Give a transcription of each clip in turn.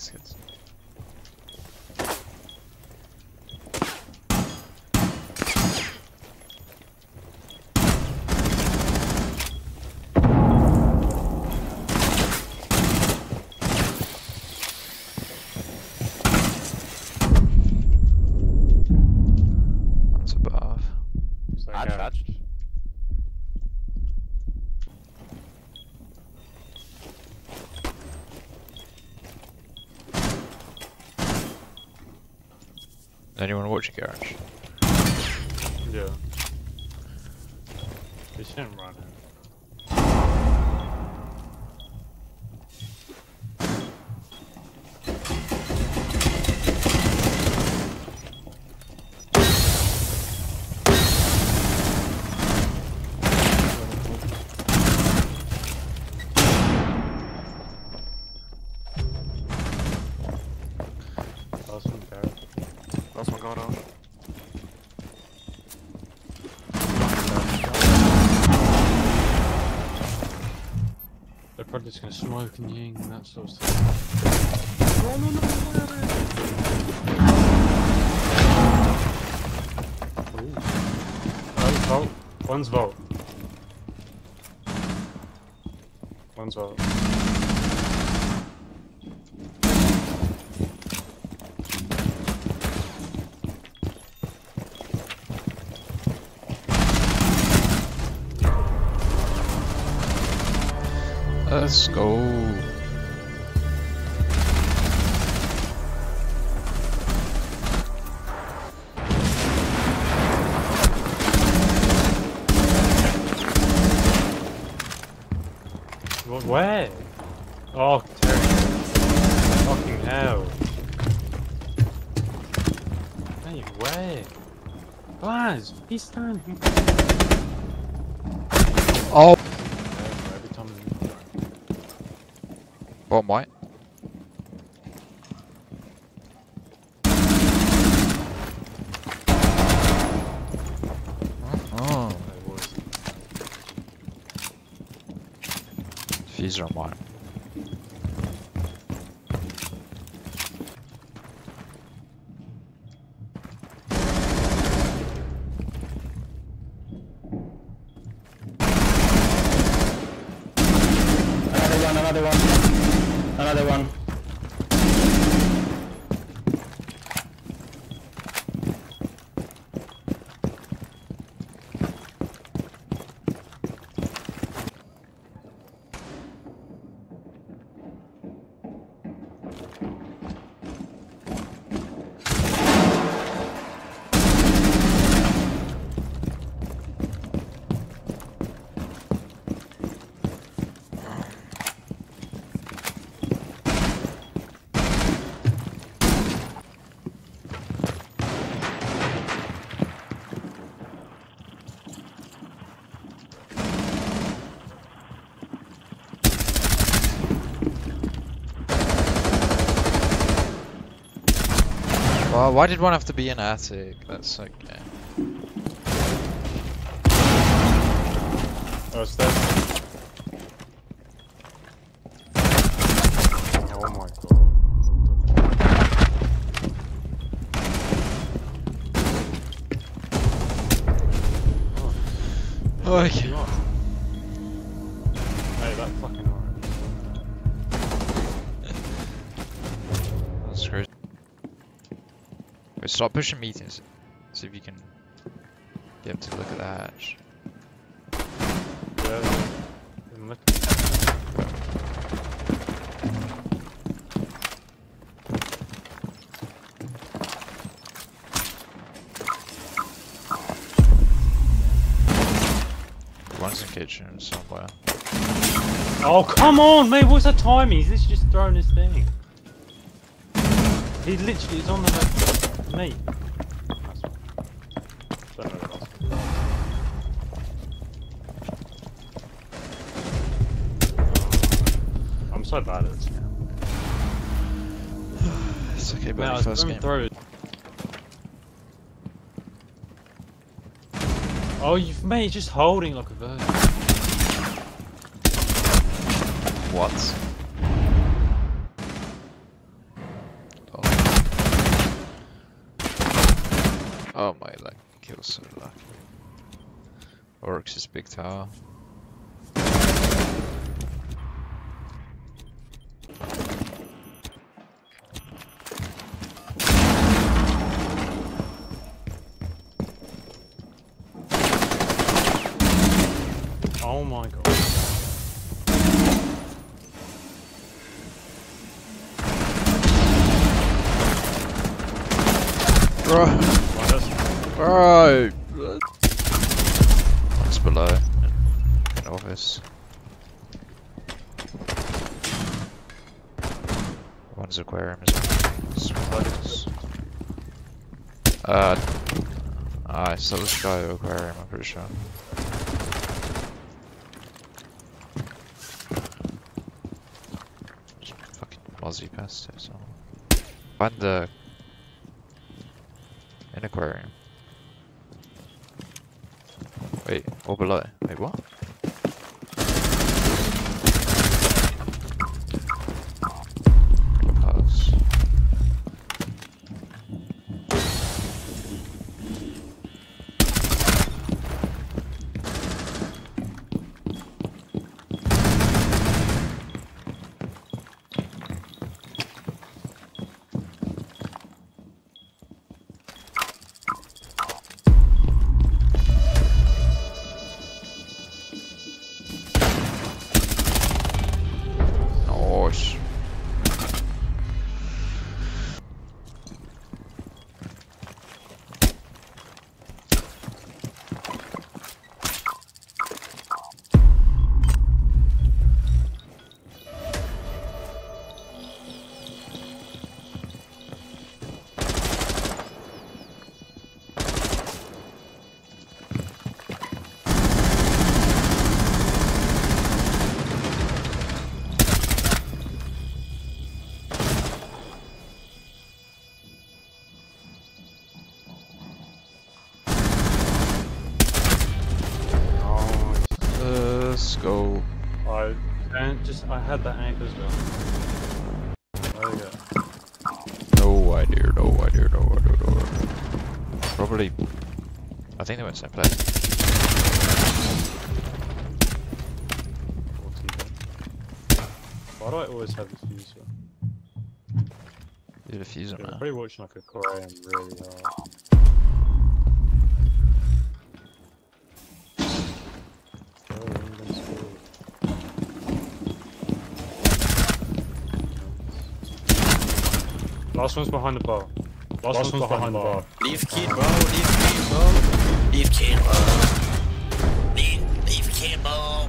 these kids. One's above. So I garage. touched. Anyone watch a garage? Yeah. They shouldn't run. Probably just gonna smoke and ying and that sort of. Oh, vault. One's vault. One's vault. Let's go. What, where? Oh, Terry. Fucking hell. Hey, where? Baz, he's standing. Oh, bottom white. Oh, was. diffuser on. Another one, another one. Well, why did one have to be in attic? That's okay. Oh, it's there. Stop pushing meetings. See if you can get to look at the hatch. One's in kitchen somewhere. Oh, come on, mate, what's the timing? He's just throwing his thing. He literally is on the left of me. That's fine. Don't know what else. Oh, I'm so bad at this now. It's okay, Mate, buddy. I was First game. through it. Oh, you've made just holding like a bird. What? Oh my luck kill so lucky. Orcs is big tower. Oh my god. That's bro. One's below. In office. One's aquarium well. It's- Uh, saw this guy aquarium. I'm pretty sure. Just fucking Aussie past it. So find the an aquarium. Wait, or below. Wait, what? Let's go. I and just I had the anchor as well. There we go. No idea, no idea, no idea, no idea. Probably. I think they went same place. Why do I always have this fuse? here? You defuse Yeah, I'm probably watching like a Korean really hard. Last one's behind the bar. Last, one's, behind, the bar. Leave kid, bro. Leave kid, bro. Leave kid, bro. Leave, leave kid, bro.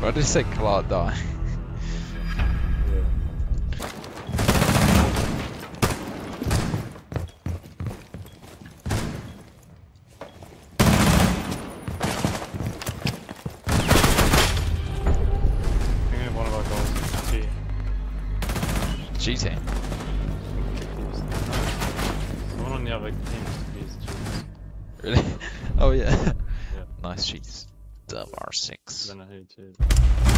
Why did you say Clark die? Cheating. Someone on the other team. Really? oh yeah. Yeah. Nice cheats. Dumb I R6.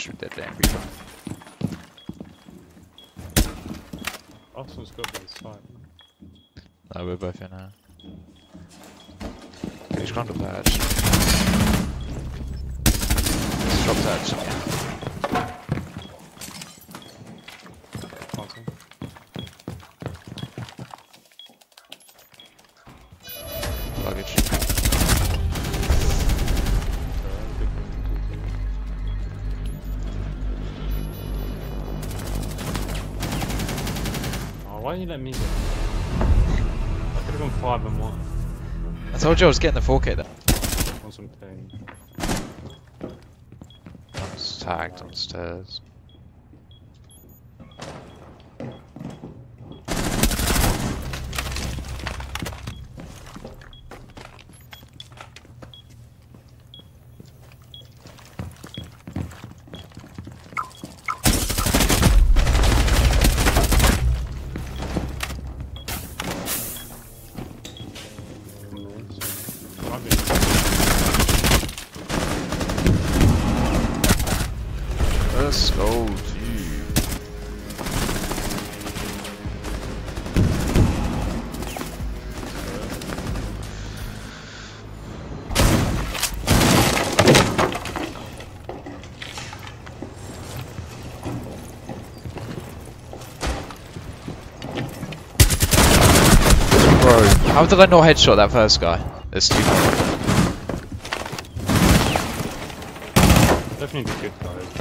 Shoot that damn reaper. Arsenal's got this fight. No, we're both in now. He's gone to patch. Let's drop that. Planting. Luggage. Why didn't you let me go? I could have gone five and one. I told you I was getting the 4K there. On some pain. It's tagged on how did I not headshot that first guy? There's two. Definitely the good guys.